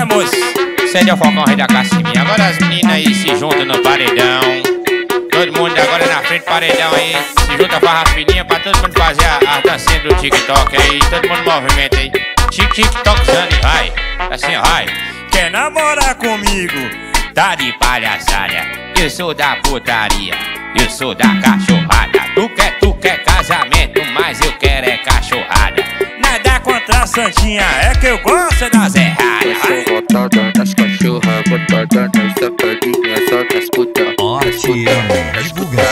Olha, moço, cede ao Falcão Rei da Caciminha. Agora as meninas aí se juntam no paredão. Todo mundo agora na frente do paredão aí. Se junta pra Rafininha pra todo mundo fazer a, a dancinha do TikTok aí. Todo mundo movimenta aí. Tic TikTok Zane, vai. Assim, vai. Quer namorar comigo? Tá de palhaçada. Eu sou da putaria. Eu sou da cachorrada. Tu quer, Santinha, é que eu gosto das erradas. Eu sou nas cachorras, botada nas safadinhas, só nas puta. Nas puta, nas putariazinhas,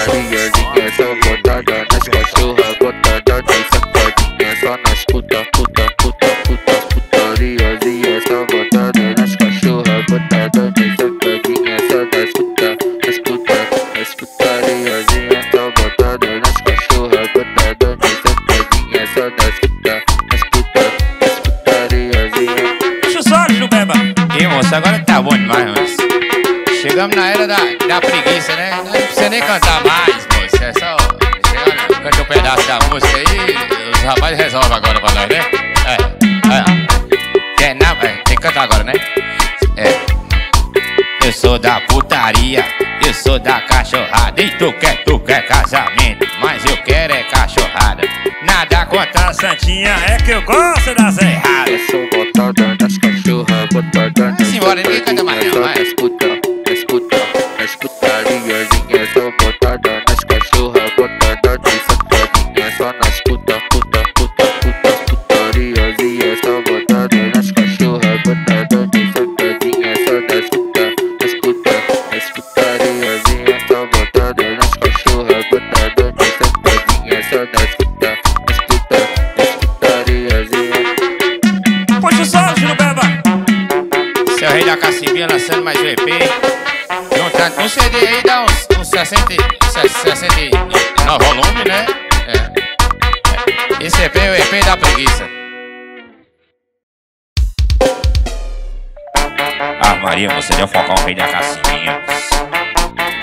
sou da cachorrada. E tu quer, tu quer casamento, mas eu quero é cachorrada. Nada contra a Santinha, é que eu gosto das erradas. Eu sou botada nas cachorras, botada nas Vai-se embora, ninguém canta mais não, vai. Seu rei da Cacimbinha lançando mais um EP. Juntando um CD aí, dá uns, uns 60, e- 69 volumes, né? É. É. Esse EP é o EP da preguiça. Ah, Maria, você deu focar o rei da Cacimbinha.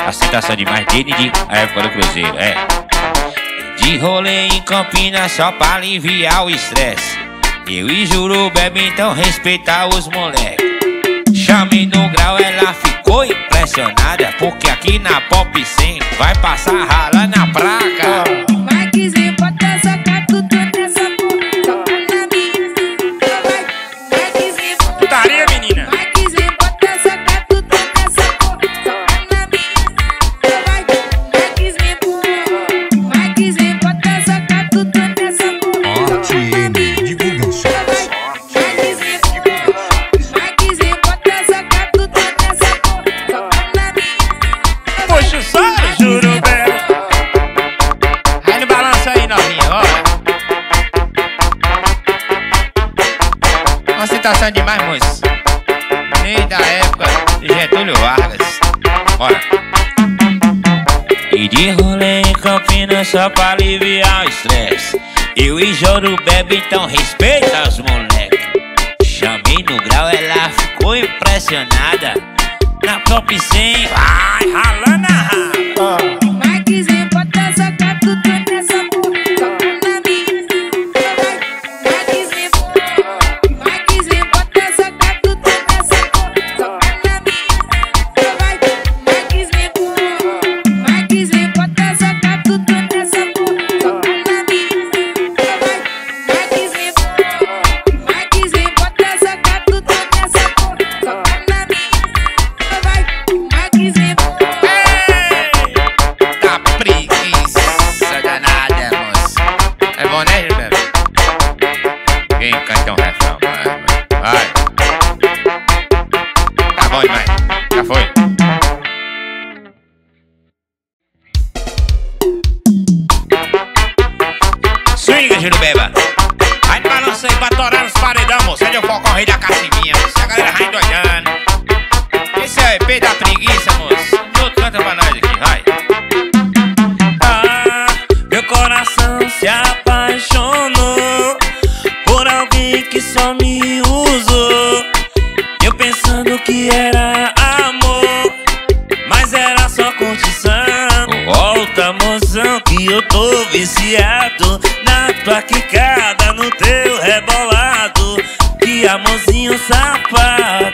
A citação de mais desde de- a época do Cruzeiro, é. De rolê em Campinas só pra aliviar o estresse. Eu e Juru bebe, então respeitar os moleque. Chamei no grau, ela ficou impressionada. Porque aqui na Pop 100 vai passar rala na praca. Nem da época de Getúlio Vargas. Bora. E de rolê em Campinas só pra aliviar o estresse. Eu e Joro bebe, então respeita os moleque. Chamei no grau, ela ficou impressionada. Na top 100, vai ralando a raba. Moço. A galera vai endoidando. Esse é o EP da preguiça, moço. O outro canta pra nós aqui, vai. Ah, meu coração se apaixonou por alguém que só me usou. Eu pensando que era amor, mas era só curtição. Volta, mozão, que eu tô viciado na tua quicada, no teu rebolado amorzinho safado.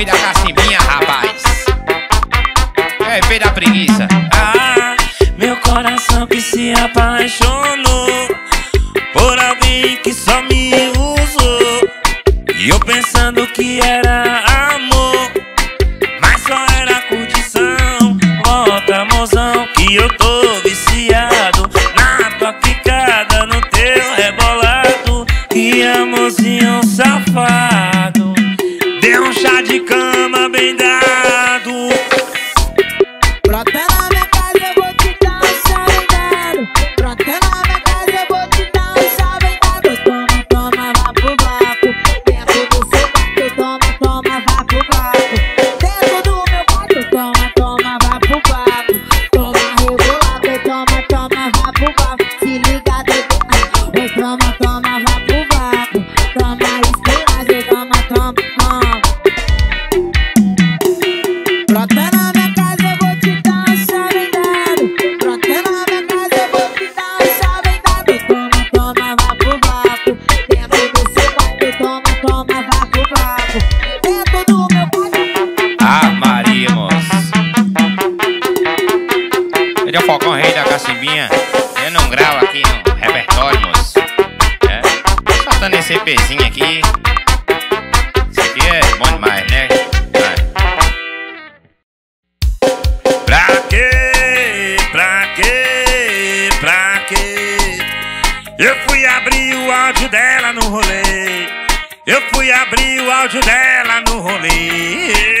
rei da cacimbinha, rapaz. É rei da preguiça. Ah, meu coração que se apaixonou por alguém que só me usou. E eu pensando que era amor, mas só era curtição. Volta, tá mozão, que eu Eu fui abrir o áudio dela no rolê. Eu fui abrir o áudio dela no rolê.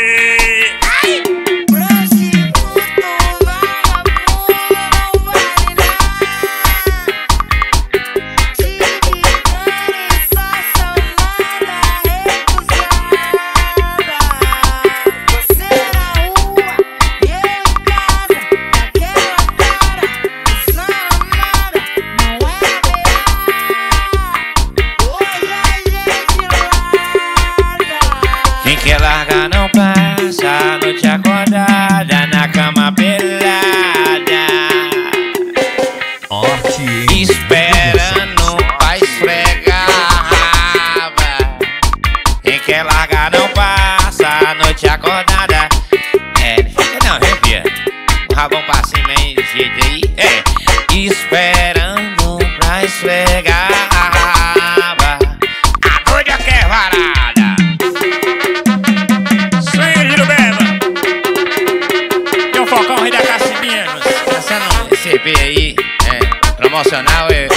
emocionado, güey.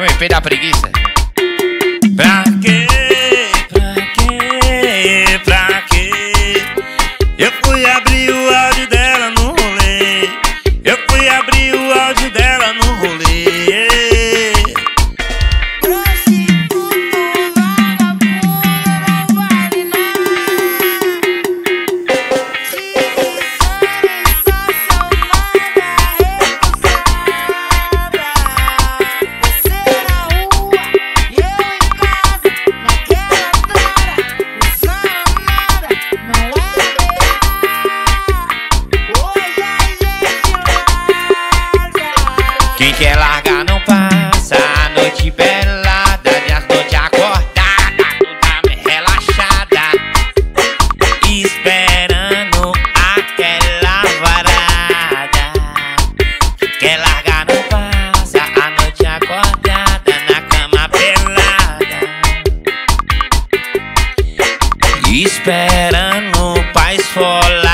Me espera friquisa. Quem quer largar não passa. A noite pelada, as noites acordada, toda tá relaxada. Esperando aquela varada. Quer largar não passa. A noite acordada, na cama pelada. Esperando o pai esfolar.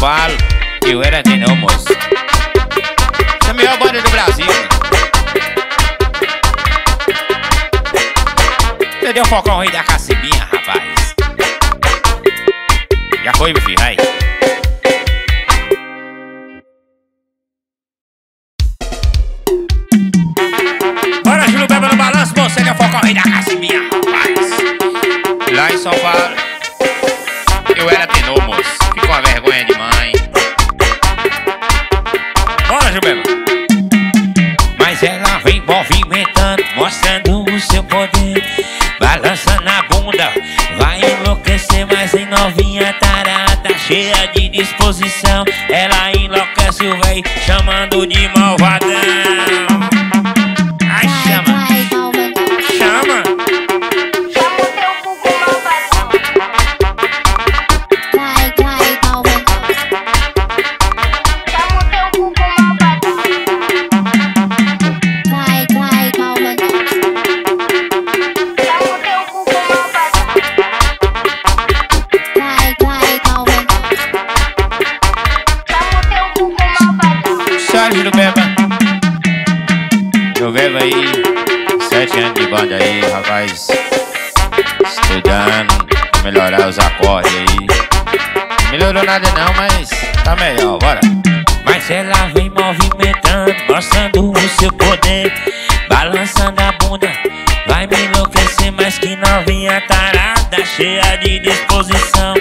Paulo, eu era tenor, moço. Essa é a melhor banda do Brasil. Você deu focão aí da Cacimbinha, rapaz. Já foi, meu filho, vai. Bora, Júlio Beba no balanço, você deu focão aí da Cacimbinha, rapaz. Lá em São Paulo, eu era tenor, moço. Ficou uma movimentando, mostrando Sérgio do Beba. Eu bebo aí, sete anos de banda aí, rapaz. Estudando, melhorar os acordes aí. Melhorou nada não, mas tá melhor, bora. Mas ela vem movimentando, mostrando o seu poder. Balançando a bunda, vai me enlouquecer, mas que novinha tarada, cheia de disposição.